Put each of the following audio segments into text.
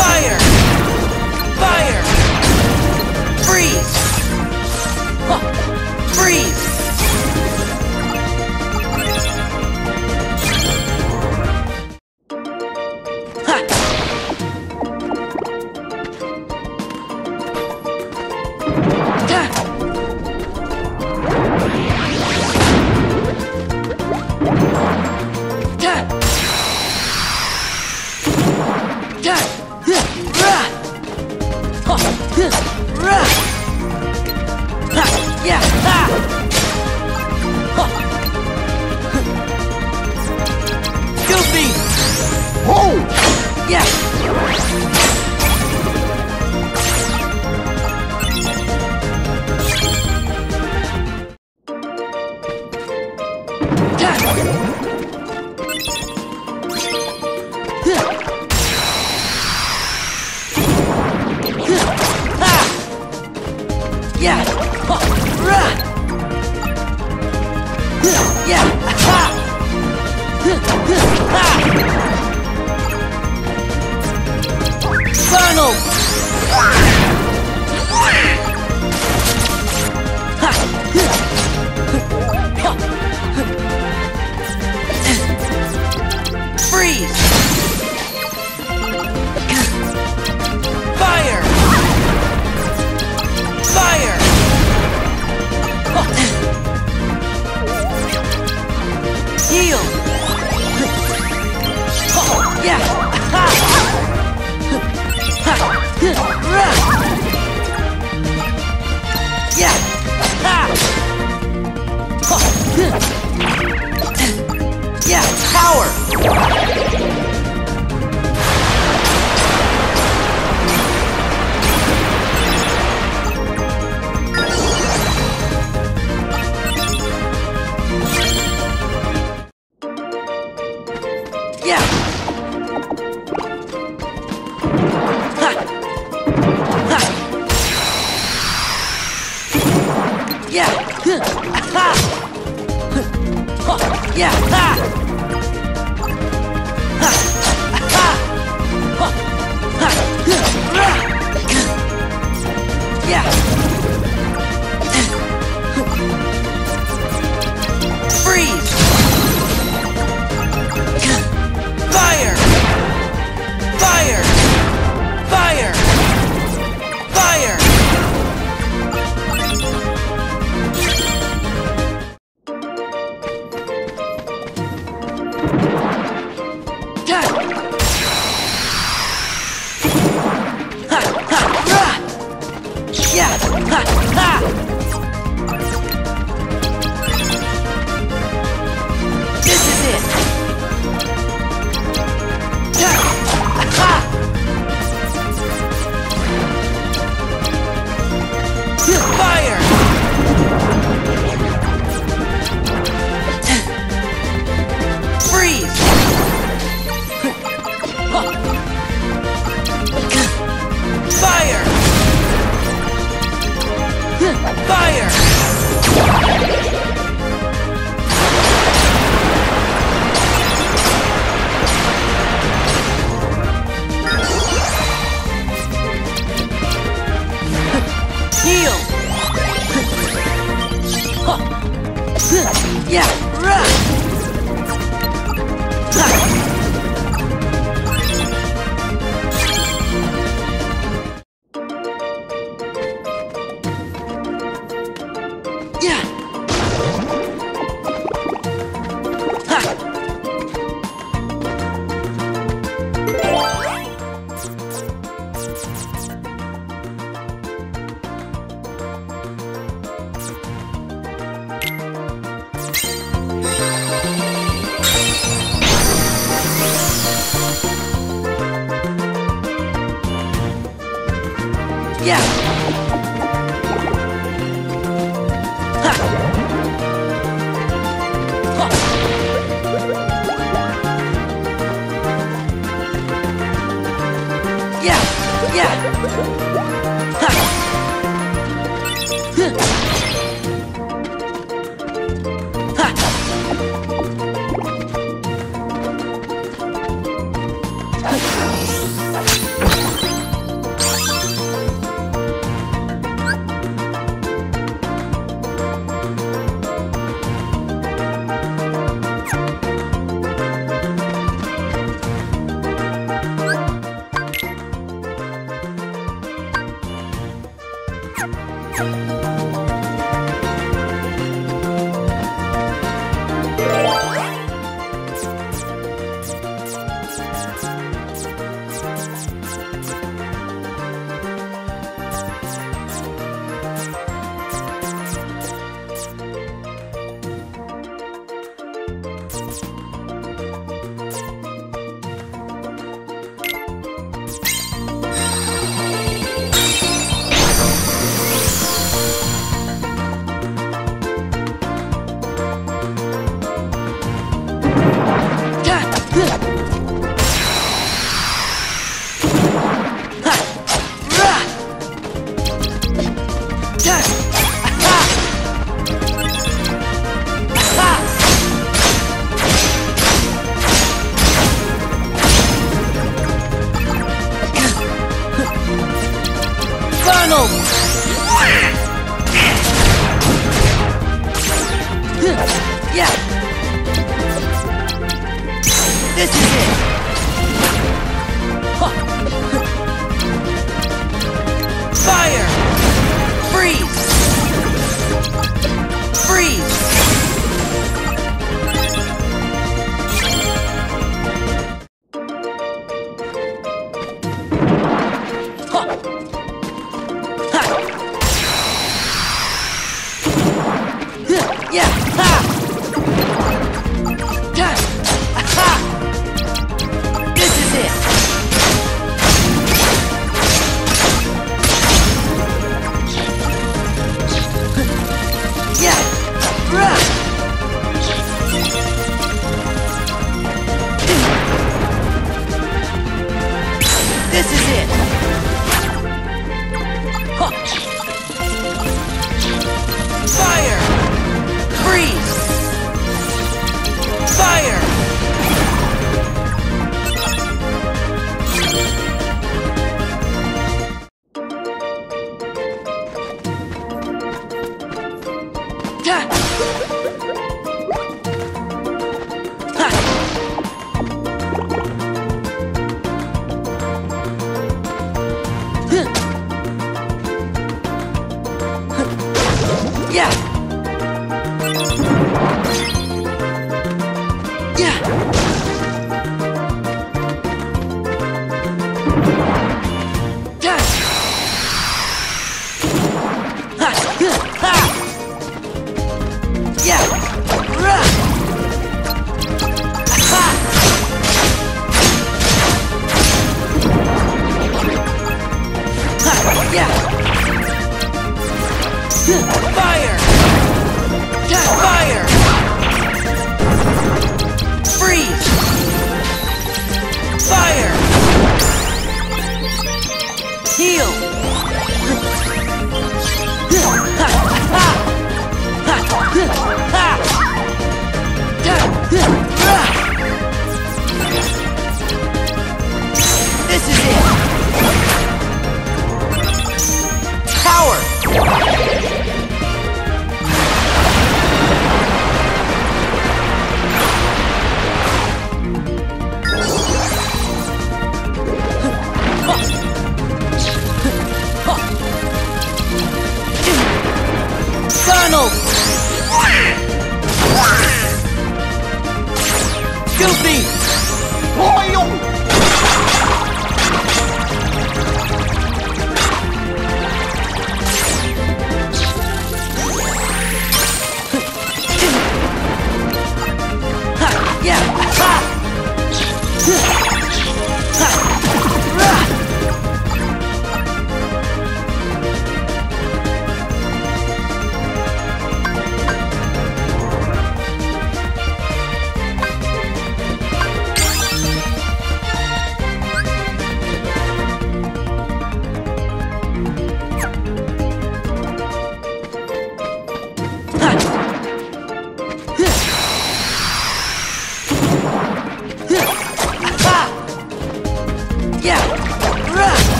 Yeah! Yeah! Rah! Donald! Goofy!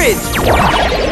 Courage!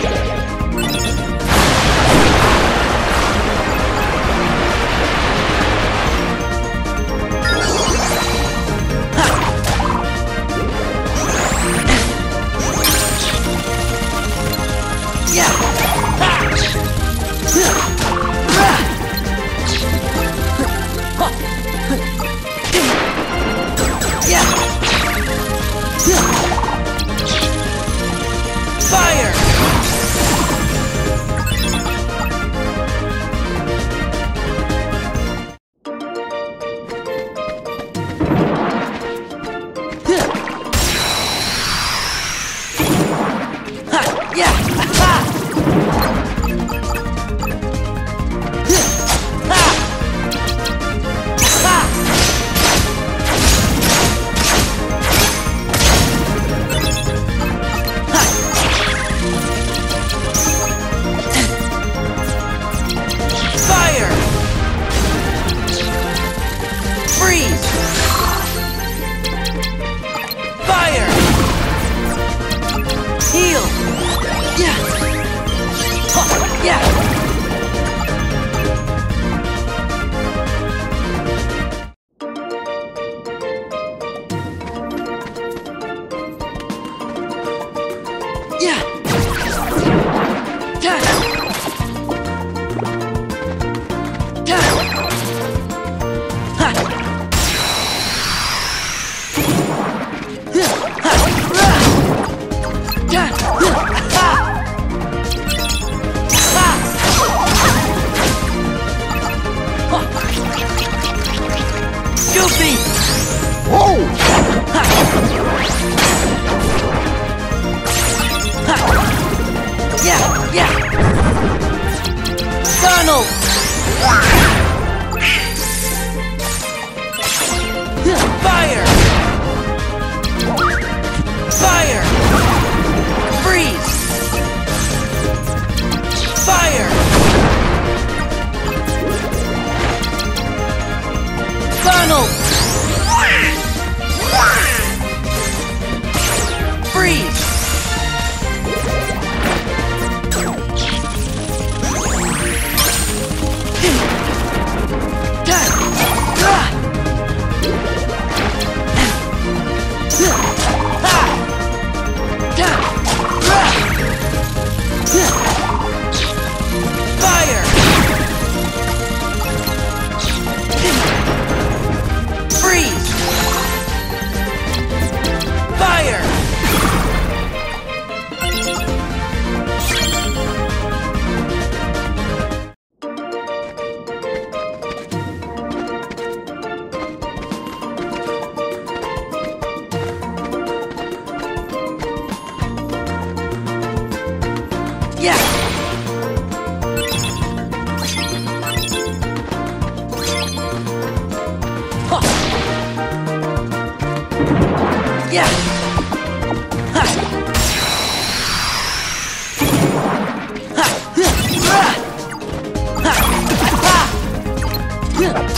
Yeah.